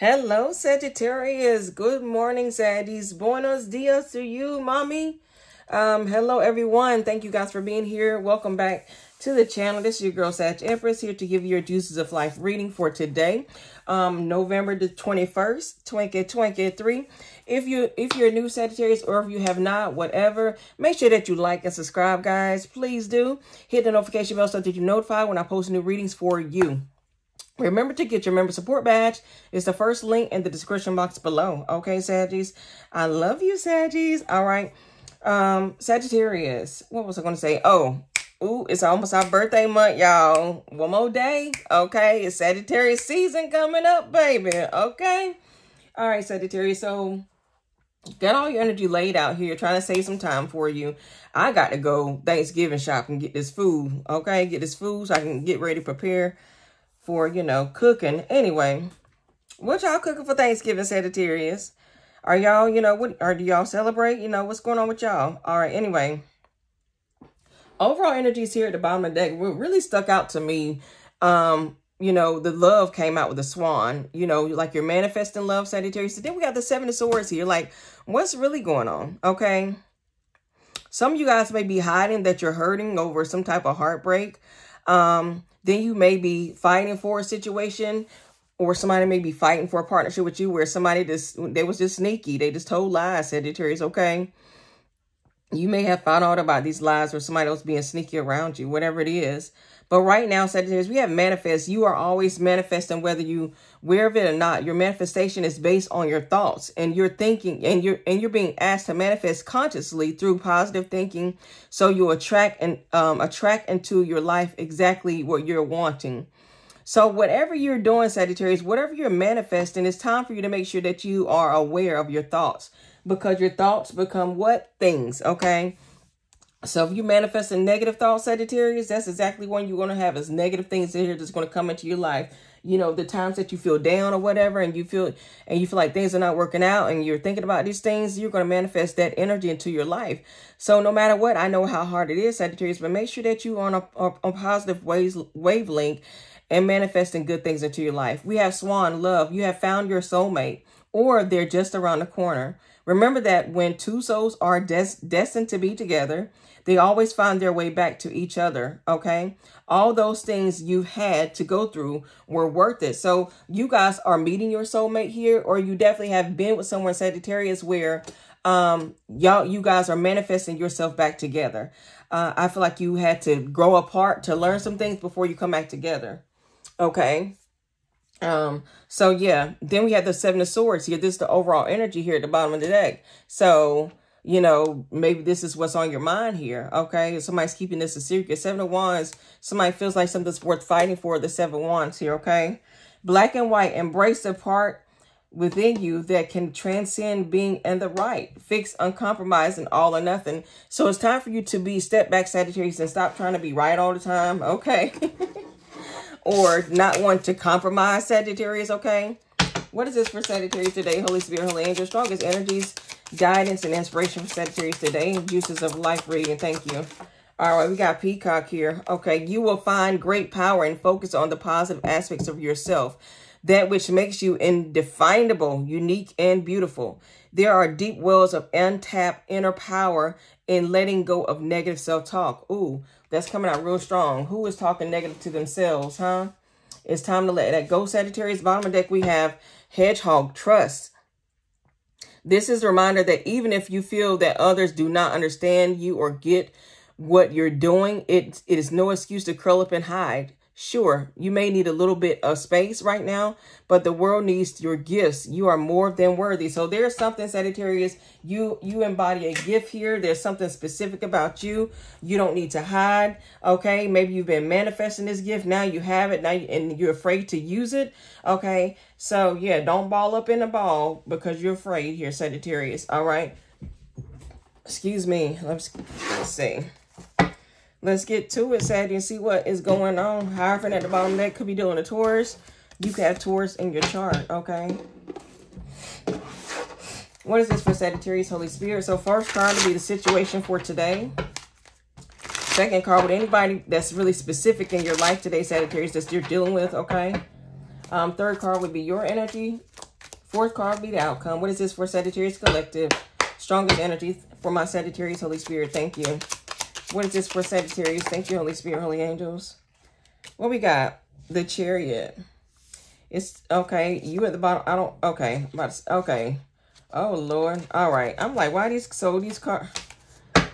Hello, Sagittarius. Good morning, Saggies. Buenos dias to you, mommy. Um, hello, everyone. Thank you guys for being here. Welcome back to the channel. This is your girl, Sag Empress, here to give you your Juices of Life reading for today, um, November the 21st, 2023. If, you, if you're new Sagittarius or if you have not, whatever, make sure that you like and subscribe, guys. Please do. Hit the notification bell so that you're notified when I post new readings for you. Remember to get your member support badge. It's the first link in the description box below. Okay, Saggies? I love you, Saggies. All right. Um, Sagittarius. What was I going to say? Oh, ooh, it's almost our birthday month, y'all. One more day. Okay, it's Sagittarius season coming up, baby. Okay. All right, Sagittarius. So, got all your energy laid out here, trying to save some time for you. I got to go Thanksgiving shop and get this food. Okay, get this food so I can get ready prepare for, you know, cooking. Anyway, what y'all cooking for Thanksgiving, Sagittarius? Are y'all, you know, what, or do y'all celebrate? You know, what's going on with y'all? All right, anyway. Overall energies here at the bottom of the deck really stuck out to me. Um, you know, the love came out with the swan. You know, like you're manifesting love, Sagittarius. So then we got the seven of swords here. Like, what's really going on? Okay. Some of you guys may be hiding that you're hurting over some type of heartbreak. Um, then you may be fighting for a situation or somebody may be fighting for a partnership with you where somebody just, they was just sneaky. They just told lies, said, Sagittarius, okay? You may have found out about these lies or somebody else being sneaky around you, whatever it is. But right now, Sagittarius, we have manifest. You are always manifesting whether you aware of it or not. Your manifestation is based on your thoughts and your thinking and you're and you're being asked to manifest consciously through positive thinking. So you attract and um, attract into your life exactly what you're wanting. So whatever you're doing, Sagittarius, whatever you're manifesting, it's time for you to make sure that you are aware of your thoughts because your thoughts become what? Things, okay? So if you manifest a negative thought, Sagittarius, that's exactly when you're going to have is negative things in here that's going to come into your life. You know, the times that you feel down or whatever, and you feel and you feel like things are not working out, and you're thinking about these things, you're going to manifest that energy into your life. So no matter what, I know how hard it is, Sagittarius, but make sure that you're on a, a, a positive waves, wavelength and manifesting good things into your life. We have Swan, love. You have found your soulmate, or they're just around the corner. Remember that when two souls are des destined to be together, they always find their way back to each other, okay? All those things you've had to go through were worth it. So you guys are meeting your soulmate here, or you definitely have been with someone Sagittarius where um y'all you guys are manifesting yourself back together. Uh, I feel like you had to grow apart to learn some things before you come back together. Okay. Um, so yeah, then we have the seven of swords here. This is the overall energy here at the bottom of the deck. So you know, maybe this is what's on your mind here, okay? Somebody's keeping this a secret. Seven of Wands, somebody feels like something's worth fighting for, the Seven of Wands here, okay? Black and white, embrace the part within you that can transcend being in the right, fix, uncompromised, and all or nothing. So it's time for you to be step back Sagittarius and stop trying to be right all the time, okay? or not want to compromise Sagittarius, okay? What is this for Sagittarius today? Holy Spirit, Holy Angel, strongest energies guidance and inspiration for Sagittarius today. Juices of life reading. Thank you. All right, we got Peacock here. Okay, you will find great power and focus on the positive aspects of yourself, that which makes you indefinable, unique, and beautiful. There are deep wells of untapped inner power in letting go of negative self-talk. Ooh, that's coming out real strong. Who is talking negative to themselves, huh? It's time to let that go, Sagittarius. Bottom of deck, we have Hedgehog, Trust. This is a reminder that even if you feel that others do not understand you or get what you're doing, it, it is no excuse to curl up and hide. Sure, you may need a little bit of space right now, but the world needs your gifts. You are more than worthy. So there's something, Sagittarius, you, you embody a gift here. There's something specific about you. You don't need to hide, okay? Maybe you've been manifesting this gift. Now you have it, now you, and you're afraid to use it, okay? So, yeah, don't ball up in the ball because you're afraid here, Sagittarius, all right? Excuse me. Let's, let's see. Let's get to it, Sadie, and see what is going on. However, at the bottom that could be doing a Taurus. You could have Taurus in your chart, okay? What is this for Sagittarius, Holy Spirit? So first card to be the situation for today. Second card with anybody that's really specific in your life today, Sagittarius, that you're dealing with, okay? Um, third card would be your energy. fourth card would be the outcome. What is this for Sagittarius Collective? Strongest energy for my Sagittarius, Holy Spirit. Thank you. What is this for Sagittarius? Thank you, Holy Spirit, Holy Angels. What we got? The Chariot. It's okay. You at the bottom. I don't. Okay. Okay. Oh Lord. All right. I'm like, why these? So these cards.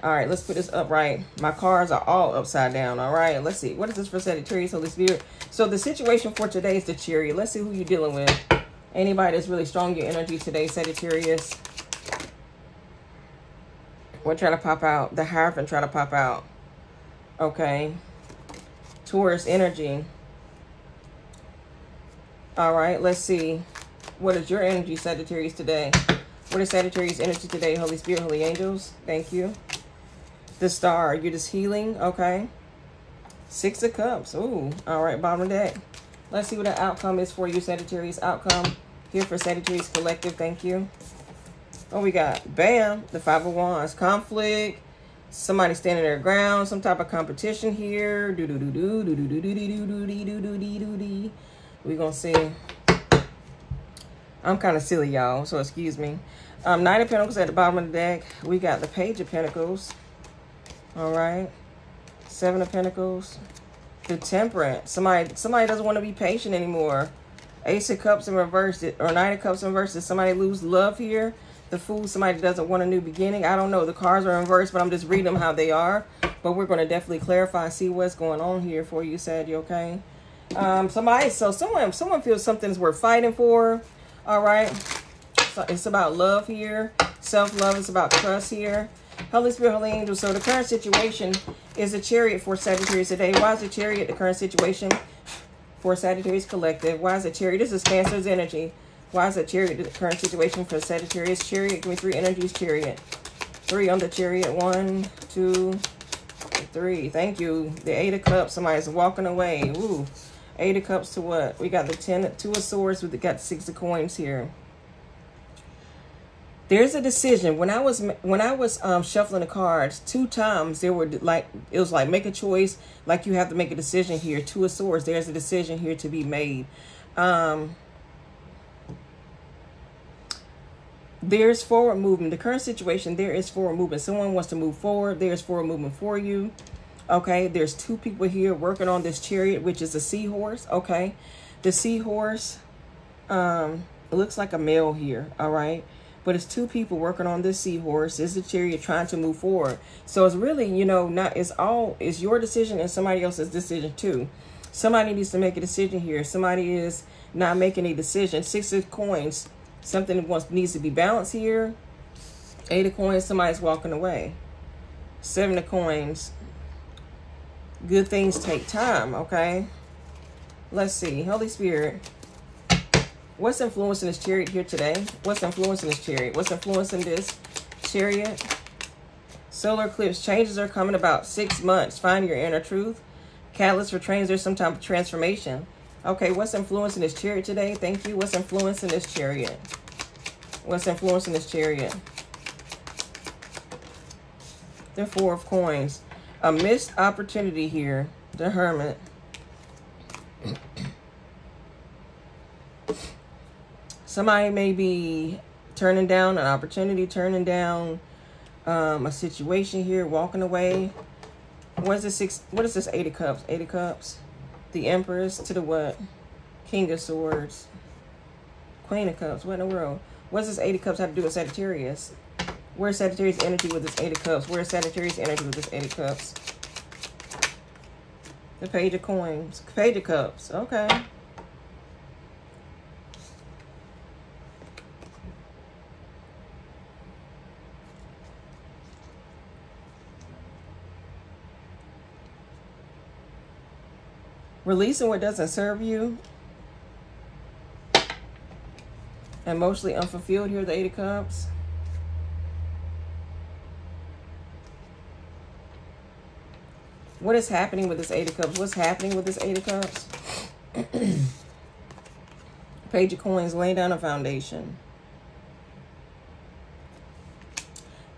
All right. Let's put this upright. My cards are all upside down. All right. Let's see. What is this for Sagittarius, Holy Spirit? So the situation for today is the Chariot. Let's see who you're dealing with. Anybody that's really strong your energy today, Sagittarius. What trying to pop out? The Hierophant trying to pop out. Okay. Taurus energy. All right, let's see. What is your energy, Sagittarius, today? What is Sagittarius energy today? Holy Spirit, Holy Angels. Thank you. The star. You're just healing. Okay. Six of Cups. Ooh. All right, bottom deck. Let's see what the outcome is for you, Sagittarius. Outcome here for Sagittarius Collective. Thank you. Oh, we got, bam, the Five of Wands. Conflict. Somebody standing their ground. Some type of competition here. Do do do do do do do do do do do do do do do. We're to see. I'm kind of silly, y'all, so excuse me. Um, Knight of Pentacles at the bottom of the deck. We got the Page of Pentacles. All right. Seven of Pentacles. The Temperance. Somebody somebody doesn't want to be patient anymore. Ace of Cups in reverse. Or Nine of Cups in reverse. Did somebody lose love here? The Fool. Somebody doesn't want a new beginning. I don't know. The cards are in reverse, but I'm just reading them how they are. But we're going to definitely clarify see what's going on here for you. You okay? Um, somebody, so someone, someone feels something's worth fighting for. All right. So it's about love here. Self-love is about trust here. Holy Spirit, Holy Angel. So the current situation is a chariot for Sagittarius today. Why is the chariot the current situation for Sagittarius Collective? Why is the chariot? This is Cancer's energy. Why is the chariot the current situation for Sagittarius? Chariot, give me three energies, chariot. Three on the chariot. One, two, three. Thank you. The Eight of Cups. Somebody's walking away. Ooh. Eight of Cups to what? We got the Ten, Two of Swords. We got Six of Coins here. There's a decision. When I was when I was um, shuffling the cards, two times there were like it was like make a choice. Like you have to make a decision here. Two of Swords. There's a decision here to be made. Um, there's forward movement. The current situation, there is forward movement. Someone wants to move forward. There's forward movement for you. Okay, there's two people here working on this chariot, which is a seahorse. Okay, the seahorse um, looks like a male here. All right, but it's two people working on this seahorse. Is a chariot trying to move forward. So it's really, you know, not it's all it's your decision and somebody else's decision too. Somebody needs to make a decision here. Somebody is not making a decision. Six of coins. Something wants needs to be balanced here. Eight of coins. Somebody's walking away. Seven of coins good things take time, okay? Let's see. Holy Spirit, what's influencing this chariot here today? What's influencing this chariot? What's influencing this chariot? Solar eclipse. Changes are coming about six months. Find your inner truth. Catalyst for trains. There's some type of transformation. Okay, what's influencing this chariot today? Thank you. What's influencing this chariot? What's influencing this chariot? The Four of Coins a missed opportunity here, the Hermit. Somebody may be turning down an opportunity, turning down um, a situation here, walking away. What is this? What is this? Eight of Cups. Eight of Cups. The Empress to the what? King of Swords. Queen of Cups. What in the world? What does this Eight of Cups have to do with Sagittarius? Where's Sagittarius energy with this Eight of Cups? Where's Sagittarius energy with this Eight of Cups? The Page of Coins. Page of Cups. Okay. Releasing what doesn't serve you. Emotionally unfulfilled here, the Eight of Cups. What is happening with this Eight of Cups? What's happening with this Eight of Cups? Page of Coins, laying down a foundation.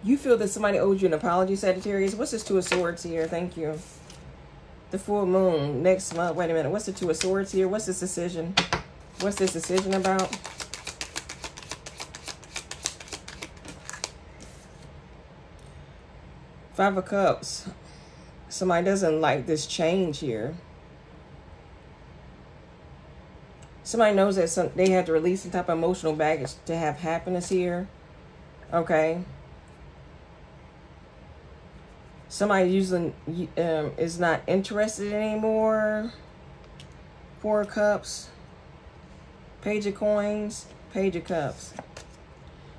You feel that somebody owes you an apology, Sagittarius. What's this Two of Swords here? Thank you the full moon next month. Wait a minute. What's the Two of Swords here? What's this decision? What's this decision about? Five of Cups. Somebody doesn't like this change here. Somebody knows that some, they had to release some type of emotional baggage to have happiness here. Okay. Somebody usually um, is not interested anymore. Four cups. Page of coins. Page of cups.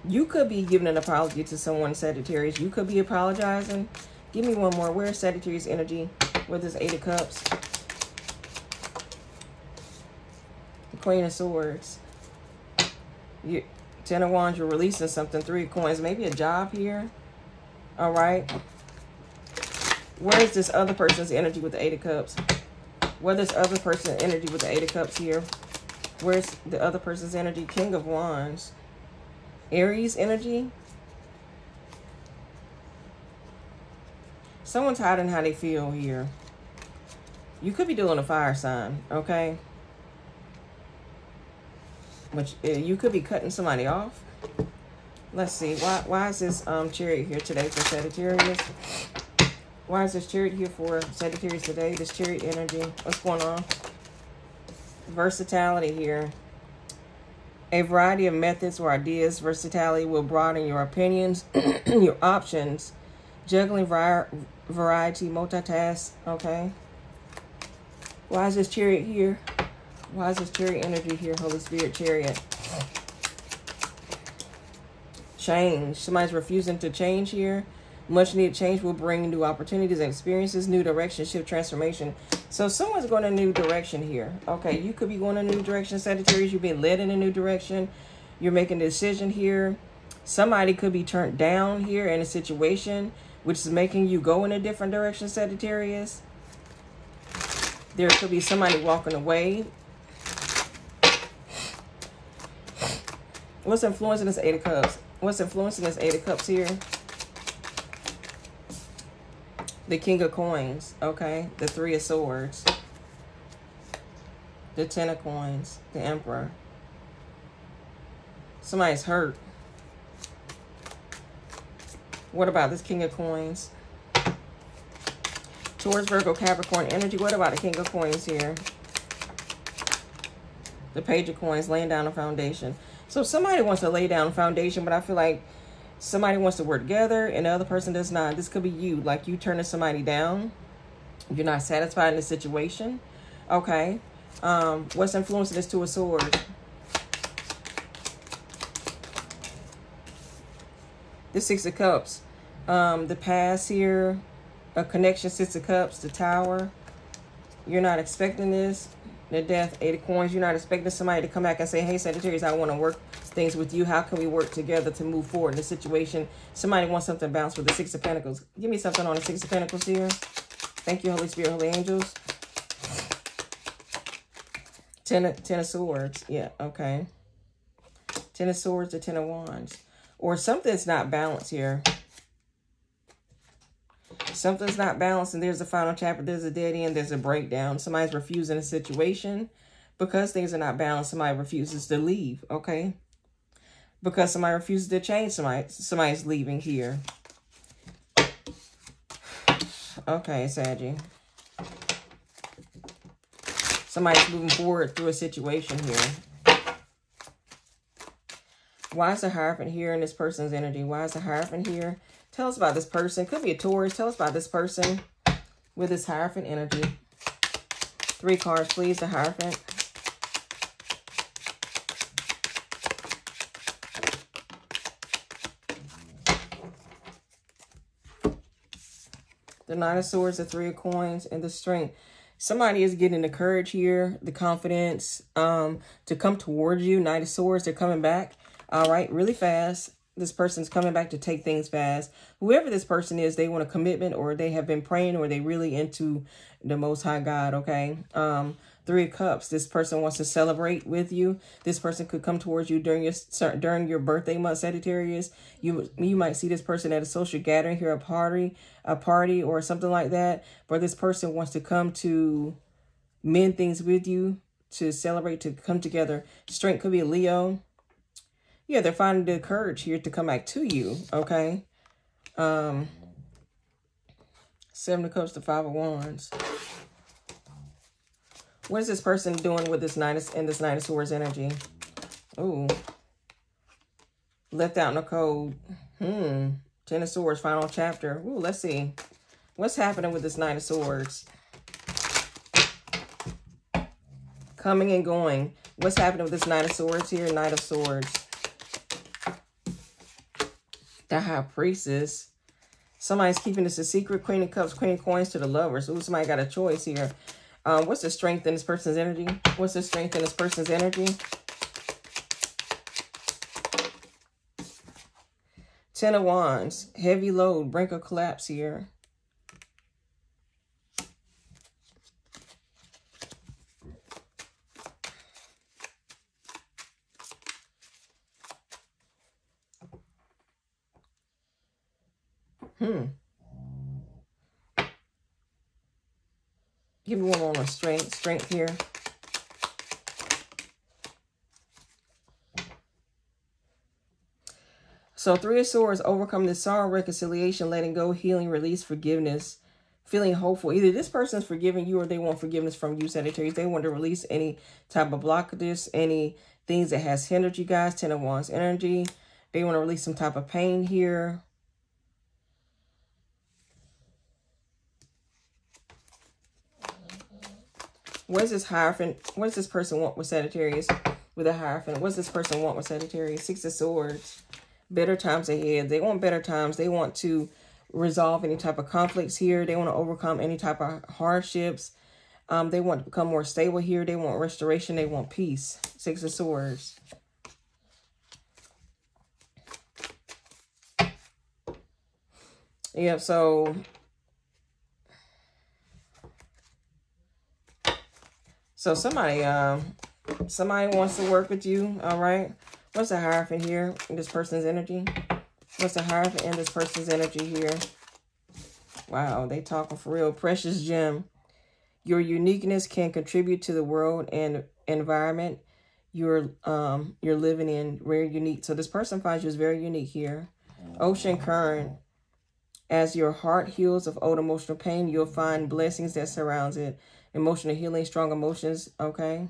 You could be giving an apology to someone, Sagittarius. You could be apologizing. Give me one more. Where's Sagittarius energy with this Eight of Cups? The Queen of Swords. You, Ten of Wands, you're releasing something. Three of Coins. Maybe a job here. All right. Where's this other person's energy with the Eight of Cups? Where's this other person's energy with the Eight of Cups here? Where's the other person's energy? King of Wands. Aries energy. Someone's hiding how they feel here. You could be doing a fire sign, okay? Which uh, you could be cutting somebody off. Let's see. Why why is this um chariot here today for Sagittarius? Why is this chariot here for Sagittarius today? This chariot energy. What's going on? Versatility here. A variety of methods or ideas, versatility will broaden your opinions, your options, juggling variety, multitask, okay? Why is this chariot here? Why is this chariot energy here, Holy Spirit chariot? Change. Somebody's refusing to change here. Much needed change will bring new opportunities and experiences, new direction, shift, transformation. So someone's going a new direction here. Okay, you could be going a new direction, Sagittarius. You're being led in a new direction. You're making a decision here. Somebody could be turned down here in a situation which is making you go in a different direction, Sagittarius. There could be somebody walking away. What's influencing this Eight of Cups? What's influencing this Eight of Cups here? The King of Coins, okay? The Three of Swords. The Ten of Coins. The Emperor. Somebody's hurt. What about this King of Coins? Taurus, Virgo, Capricorn energy. What about the King of Coins here? The Page of Coins, laying down a foundation. So somebody wants to lay down a foundation, but I feel like somebody wants to work together and the other person does not. This could be you, like you turning somebody down. You're not satisfied in the situation. Okay. Um, what's influencing this Two of Swords? The Six of Cups. Um, the past here, a connection, Six of Cups, the Tower. You're not expecting this. The Death, Eight of Coins. You're not expecting somebody to come back and say, hey, Sagittarius, I want to work things with you. How can we work together to move forward in the situation? Somebody wants something bounced with the Six of Pentacles. Give me something on the Six of Pentacles here. Thank you, Holy Spirit, Holy Angels. Ten of, ten of Swords. Yeah, okay. Ten of Swords to Ten of Wands. Or something's not balanced here. Something's not balanced and there's a final chapter. There's a dead end. There's a breakdown. Somebody's refusing a situation because things are not balanced. Somebody refuses to leave, okay? because somebody refuses to change somebody somebody's leaving here okay Saggy. somebody's moving forward through a situation here why is the Hierophant here in this person's energy why is the Hierophant here tell us about this person could be a Taurus tell us about this person with this Hierophant energy three cards please the Hierophant the Nine of Swords, the Three of Coins, and the Strength. Somebody is getting the courage here, the confidence um, to come towards you. Knight of Swords, they're coming back. All right, really fast. This person's coming back to take things fast. Whoever this person is, they want a commitment or they have been praying or they really into the Most High God, okay? Um, Three of Cups. This person wants to celebrate with you. This person could come towards you during your during your birthday month, Sagittarius. You you might see this person at a social gathering here, a party, a party or something like that. But this person wants to come to mend things with you, to celebrate, to come together. Strength could be Leo. Yeah, they're finding the courage here to come back to you, okay? Um, Seven of Cups to Five of Wands. What is this person doing with this Nine of, in this Nine of Swords energy? Ooh. Left out in the cold. Hmm. Ten of Swords, final chapter. Ooh, let's see. What's happening with this Nine of Swords? Coming and going. What's happening with this Nine of Swords here? Knight of Swords. The High Priestess. Somebody's keeping this a secret. Queen of Cups, Queen of Coins to the lovers. Ooh, somebody got a choice here. Um, what's the strength in this person's energy? What's the strength in this person's energy? Ten of Wands, heavy load, brink of collapse here. Hmm. Give me one more strength, here. So three of swords, overcome the sorrow, reconciliation, letting go, healing, release, forgiveness, feeling hopeful. Either this person's forgiving you or they want forgiveness from you, Sagittarius. They want to release any type of blockages, any things that has hindered you guys. Ten of Wands energy. They want to release some type of pain here. What does this Hierophant, what does this person want with Sagittarius? With a Hierophant, what does this person want with Sagittarius? Six of Swords better times ahead. They want better times. They want to resolve any type of conflicts here. They want to overcome any type of hardships. Um, they want to become more stable here. They want restoration. They want peace. Six of Swords. Yeah, so so somebody um somebody wants to work with you, all right? What's the Hierophant here in this person's energy? What's the Hierophant in this person's energy here? Wow, they talking for real. Precious gem. Your uniqueness can contribute to the world and environment you're um you're living in. Very unique. So this person finds you as very unique here. Ocean current. As your heart heals of old emotional pain, you'll find blessings that surrounds it. Emotional healing, strong emotions. Okay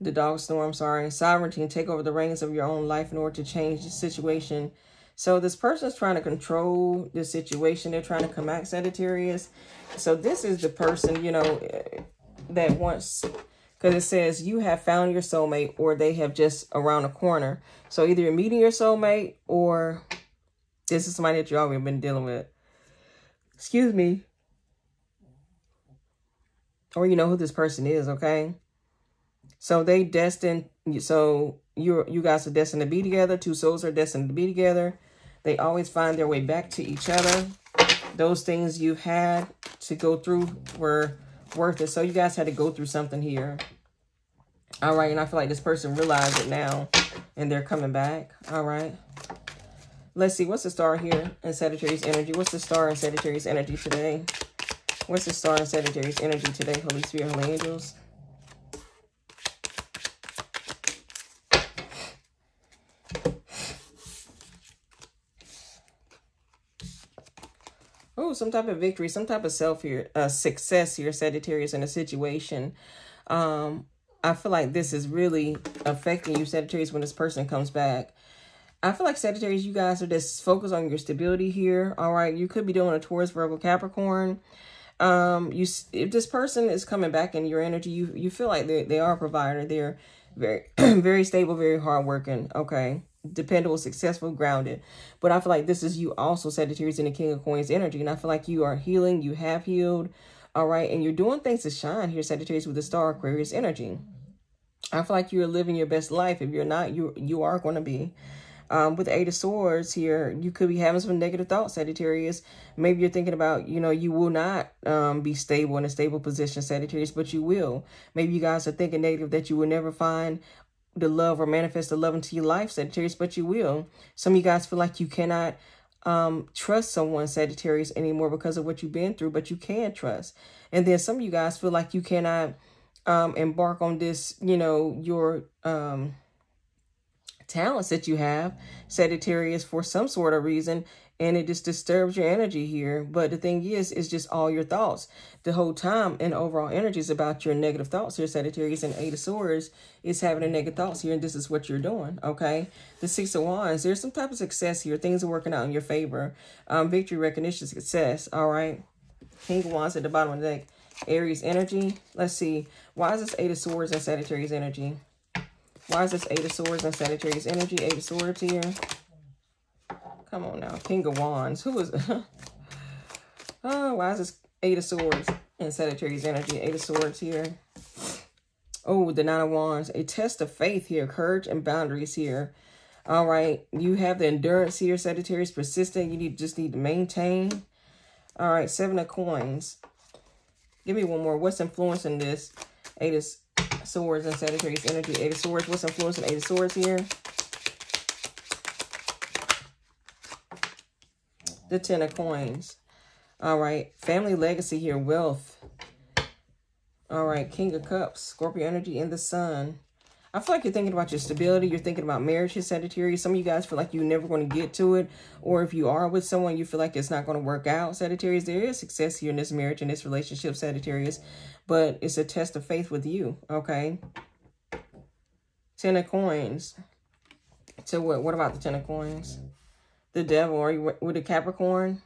the dog storm, sorry, sovereignty and take over the reins of your own life in order to change the situation. So this person is trying to control the situation. They're trying to come at Sagittarius. So this is the person, you know, that wants, because it says you have found your soulmate or they have just around the corner. So either you're meeting your soulmate or this is somebody that you already been dealing with. Excuse me. Or you know who this person is, okay? So they destined, so you you guys are destined to be together. Two souls are destined to be together. They always find their way back to each other. Those things you had to go through were worth it. So you guys had to go through something here. All right, and I feel like this person realized it now, and they're coming back. All right. Let's see, what's the star here in Sagittarius energy? What's the star in Sagittarius energy today? What's the star in Sagittarius energy today, Holy Spirit, Holy Angels? oh, some type of victory, some type of self here, uh, success here, Sagittarius, in a situation. Um, I feel like this is really affecting you, Sagittarius, when this person comes back. I feel like Sagittarius, you guys are just focused on your stability here. All right. You could be doing a Taurus, Virgo, Capricorn. Um, you, if this person is coming back in your energy, you, you feel like they, they are a provider. They're very, very stable, very hardworking. Okay dependable, successful, grounded. But I feel like this is you also, Sagittarius, in the King of Coins energy. And I feel like you are healing, you have healed, all right? And you're doing things to shine here, Sagittarius, with the star Aquarius energy. I feel like you're living your best life. If you're not, you you are going to be. Um, with Eight of Swords here, you could be having some negative thoughts, Sagittarius. Maybe you're thinking about, you know, you will not um, be stable in a stable position, Sagittarius, but you will. Maybe you guys are thinking negative that you will never find the love or manifest the love into your life, Sagittarius, but you will. Some of you guys feel like you cannot um, trust someone, Sagittarius, anymore because of what you've been through, but you can trust. And then some of you guys feel like you cannot um, embark on this, you know, your um, talents that you have, Sagittarius, for some sort of reason, and it just disturbs your energy here. But the thing is, it's just all your thoughts the whole time, and overall energy is about your negative thoughts here, Sagittarius. And Eight of Swords is having a negative thoughts here, and this is what you're doing, okay? The Six of Wands, there's some type of success here. Things are working out in your favor. Um, victory, recognition, success, all right? King of Wands at the bottom of the deck. Aries energy. Let's see. Why is this Eight of Swords and Sagittarius energy? Why is this Eight of Swords and Sagittarius energy? Eight of Swords here. Come on now. King of Wands. Who is... oh, why is this Eight of Swords and Sagittarius energy? Eight of Swords here. Oh, the Nine of Wands. A test of faith here. Courage and boundaries here. All right. You have the endurance here, Sagittarius. Persistent. You need just need to maintain. All right. Seven of Coins. Give me one more. What's influencing this? Eight of Swords and Sagittarius energy. Eight of Swords. What's influencing Eight of Swords here? the Ten of Coins. All right. Family legacy here. Wealth. All right. King of Cups. Scorpio energy in the sun. I feel like you're thinking about your stability. You're thinking about marriage here, Sagittarius. Some of you guys feel like you're never going to get to it. Or if you are with someone, you feel like it's not going to work out, Sagittarius. There is success here in this marriage, and this relationship, Sagittarius. But it's a test of faith with you, okay? Ten of Coins. So what, what about the Ten of Coins? the devil. Are you with a Capricorn?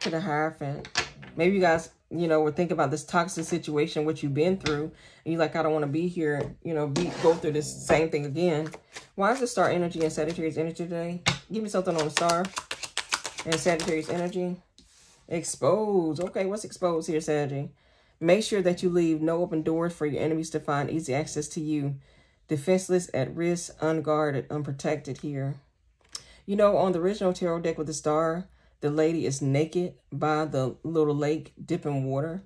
To the Hierophant. Maybe you guys, you know, were thinking about this toxic situation, what you've been through. And you're like, I don't want to be here, you know, be go through this same thing again. Why is the star energy and Sagittarius energy today? Give me something on the star and Sagittarius energy. Expose. Okay, what's exposed here, Sagittarius? Make sure that you leave no open doors for your enemies to find easy access to you defenseless, at risk, unguarded, unprotected here. You know, on the original tarot deck with the star, the lady is naked by the little lake dipping water.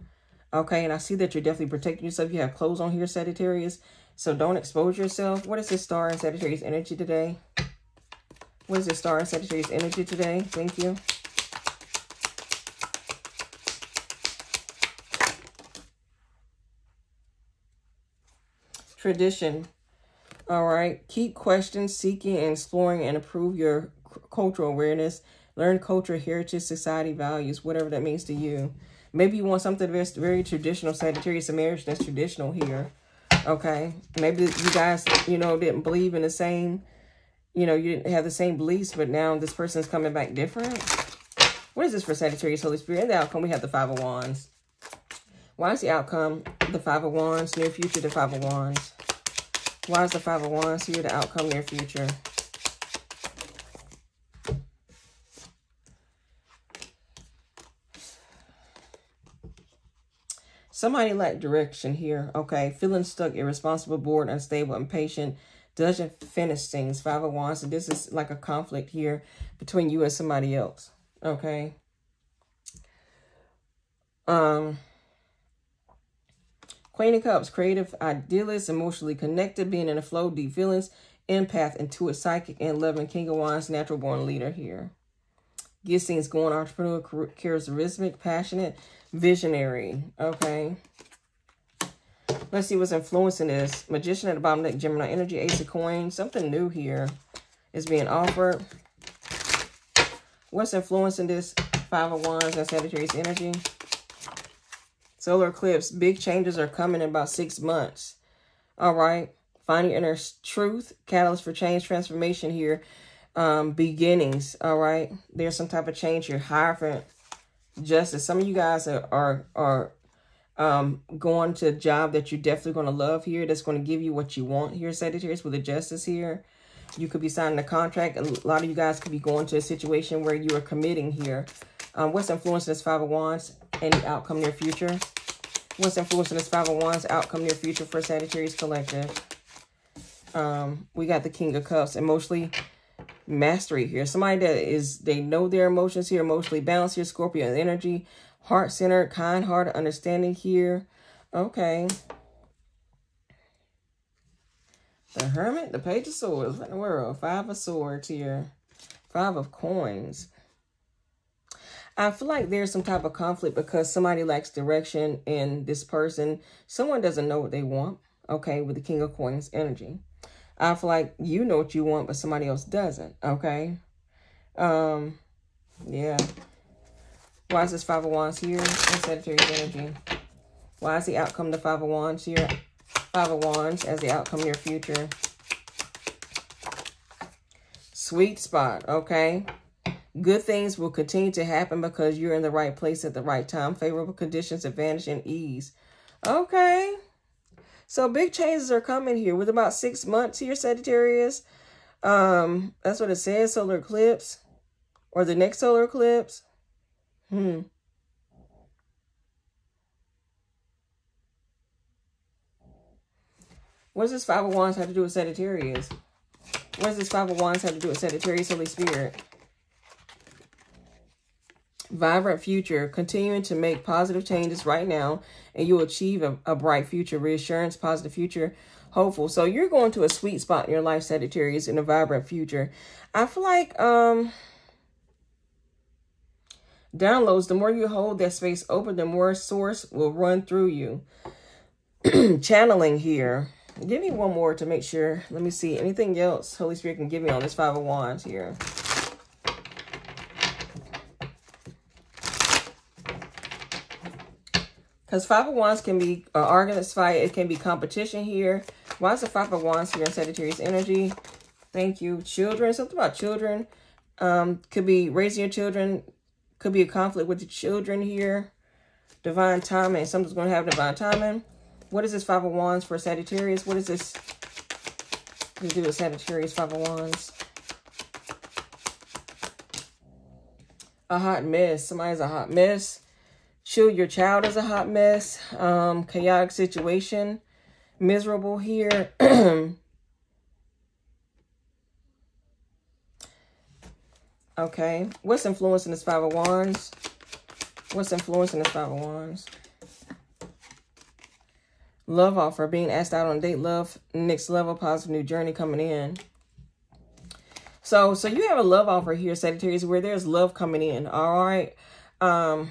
Okay, and I see that you're definitely protecting yourself. You have clothes on here, Sagittarius. So don't expose yourself. What is this star in Sagittarius energy today? What is this star in Sagittarius energy today? Thank you. Tradition. All right. Keep questions, seeking, and exploring, and improve your cultural awareness. Learn culture, heritage, society, values, whatever that means to you. Maybe you want something that's very traditional, Sagittarius, a marriage that's traditional here. Okay. Maybe you guys, you know, didn't believe in the same, you know, you didn't have the same beliefs, but now this person's coming back different. What is this for Sagittarius, Holy Spirit? And the outcome, we have the Five of Wands. Why is the outcome the Five of Wands, near future, the Five of Wands? Why is the Five of Wands here, the outcome, near future? Somebody lack direction here, okay? Feeling stuck, irresponsible, bored, unstable, impatient, doesn't finish things. Five of Wands. So this is like a conflict here between you and somebody else, okay? Um, Queen of Cups, creative, idealist, emotionally connected, being in a flow, deep feelings, empath, intuitive, psychic, and loving. King of Wands, natural born leader here. Gets things going, entrepreneur, charismatic, passionate, visionary. Okay. Let's see what's influencing this. Magician at the bottom, deck, Gemini energy, ace of coins. Something new here is being offered. What's influencing this? Five of Wands and Sagittarius energy. Solar eclipse, big changes are coming in about six months. All right. Finding inner truth, catalyst for change, transformation here. Um, beginnings. All right. There's some type of change here. Hierophant, justice. Some of you guys are, are, are um, going to a job that you're definitely going to love here. That's going to give you what you want here, Sagittarius, with the justice here. You could be signing a contract. A lot of you guys could be going to a situation where you are committing here. Um, what's influencing this Five of Wands? Any outcome near future? What's influencing this Five of Wands? Outcome near future for Sagittarius Collective. Um, we got the King of Cups. Emotionally mastery here. Somebody that is, they know their emotions here. Emotionally balanced here. Scorpio energy. Heart-centered, kind-hearted, understanding here. Okay. The Hermit, the Page of Swords. What in the world? Five of Swords here. Five of Coins. I feel like there's some type of conflict because somebody lacks direction in this person. Someone doesn't know what they want, okay, with the King of Coins energy. I feel like you know what you want, but somebody else doesn't, okay? Um, yeah. Why is this Five of Wands here in Sagittarius energy? Why is the outcome the Five of Wands here? Five of Wands as the outcome of your future. Sweet spot, okay? Good things will continue to happen because you're in the right place at the right time. Favorable conditions, advantage, and ease. Okay. So big changes are coming here with about six months here, Sagittarius. Um, that's what it says, solar eclipse. Or the next solar eclipse. Hmm. What does this Five of Wands have to do with Sagittarius? What does this Five of Wands have to do with Sagittarius, Holy Spirit? Vibrant future, continuing to make positive changes right now, and you'll achieve a, a bright future, reassurance, positive future, hopeful. So you're going to a sweet spot in your life, Sagittarius, in a vibrant future. I feel like um downloads, the more you hold that space open, the more source will run through you. Channeling here. Give me one more to make sure. Let me see. Anything else Holy Spirit can give me on this Five of Wands here? Because Five of Wands can be an arguments fight. It can be competition here. Why is the Five of Wands here in Sagittarius energy? Thank you. Children. Something about children. Um, could be raising your children. Could be a conflict with the children here. Divine timing. Something's going to have divine timing. What is this Five of Wands for Sagittarius? What is this to do with Sagittarius Five of Wands? A hot mess. Somebody's a hot mess. Chill, your child is a hot mess. Um, chaotic situation. Miserable here. okay. What's influencing this Five of Wands? What's influencing this Five of Wands? Love offer, being asked out on date, love, next level, positive new journey coming in. So, so you have a love offer here, Sagittarius, where there's love coming in, all right? Um,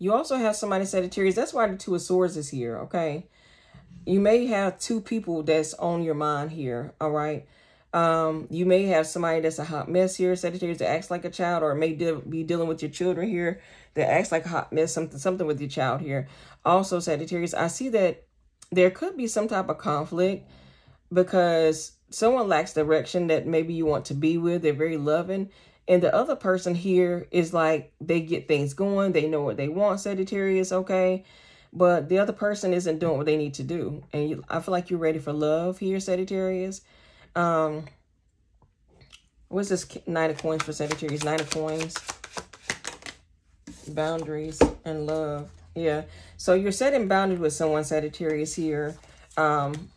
you also have somebody, Sagittarius, that's why the Two of Swords is here, okay? You may have two people that's on your mind here, all right? Um, you may have somebody that's a hot mess here, Sagittarius, that acts like a child, or may de be dealing with your children here that acts like a hot mess, something, something with your child here. Also, Sagittarius, I see that there could be some type of conflict because someone lacks direction that maybe you want to be with. They're very loving. And the other person here is like, they get things going. They know what they want, Sagittarius, okay? But the other person isn't doing what they need to do. And you, I feel like you're ready for love here, Sagittarius. Um, what's this Nine of Coins for Sagittarius? Nine of Coins. Boundaries and love. Yeah. So you're setting boundaries with someone, Sagittarius, here. Um,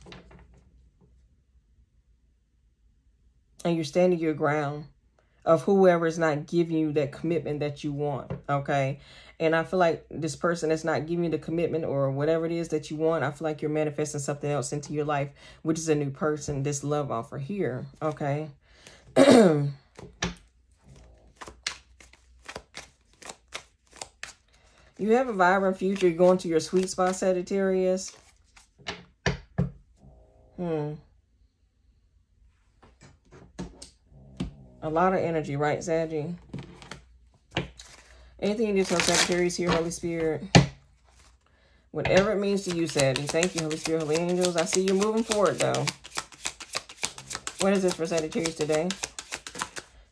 and you're standing your ground of whoever is not giving you that commitment that you want, okay? And I feel like this person is not giving you the commitment or whatever it is that you want. I feel like you're manifesting something else into your life, which is a new person, this love offer here, okay? you have a vibrant future. You're going to your sweet spot, Sagittarius. Hmm. A lot of energy, right, Saggy? Anything you do to Sagittarius here, Holy Spirit. Whatever it means to you, Saggy. Thank you, Holy Spirit, Holy Angels. I see you moving forward, though. What is this for Sagittarius today?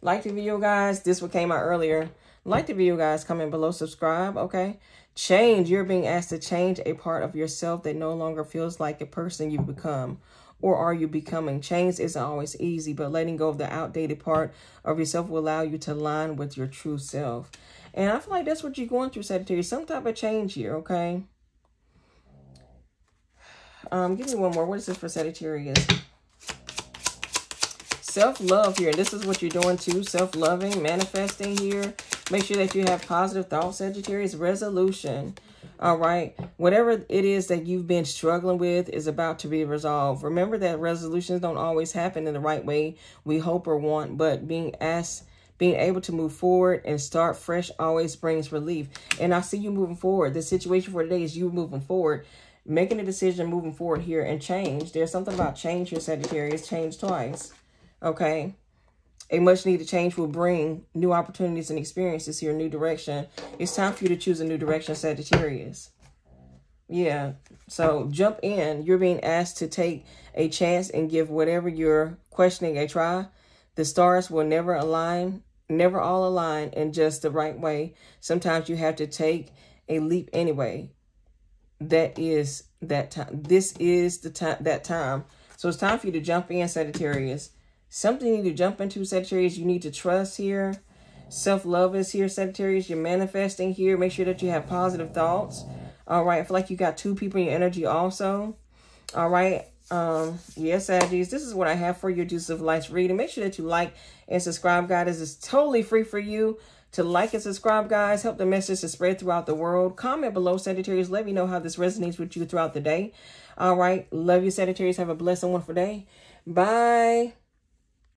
Like the video, guys. This what came out earlier. Like the video, guys. Comment below. Subscribe, okay? Change. You're being asked to change a part of yourself that no longer feels like a person you've become or are you becoming? Change isn't always easy, but letting go of the outdated part of yourself will allow you to align with your true self. And I feel like that's what you're going through, Sagittarius. Some type of change here, okay? Um, give me one more. What is this for Sagittarius? Self-love here. This is what you're doing too. Self-loving, manifesting here. Make sure that you have positive thoughts, Sagittarius. Resolution. All right. Whatever it is that you've been struggling with is about to be resolved. Remember that resolutions don't always happen in the right way we hope or want, but being asked, being able to move forward and start fresh always brings relief. And I see you moving forward. The situation for today is you moving forward, making a decision, moving forward here and change. There's something about change here, Sagittarius. Change twice. Okay. A much needed change will bring new opportunities and experiences here, new direction. It's time for you to choose a new direction, Sagittarius. Yeah. So jump in. You're being asked to take a chance and give whatever you're questioning a try. The stars will never align, never all align in just the right way. Sometimes you have to take a leap anyway. That is that time. This is the time that time. So it's time for you to jump in, Sagittarius. Something you need to jump into, Sagittarius. You need to trust here. Self-love is here, Sagittarius. You're manifesting here. Make sure that you have positive thoughts. All right. I feel like you got two people in your energy also. All right. Um, yes, Aggies, this is what I have for your Juice of Life reading. Make sure that you like and subscribe, guys. This is totally free for you to like and subscribe, guys. Help the message to spread throughout the world. Comment below, Sagittarius. Let me know how this resonates with you throughout the day. All right. Love you, Sagittarius. Have a blessed and wonderful day. Bye.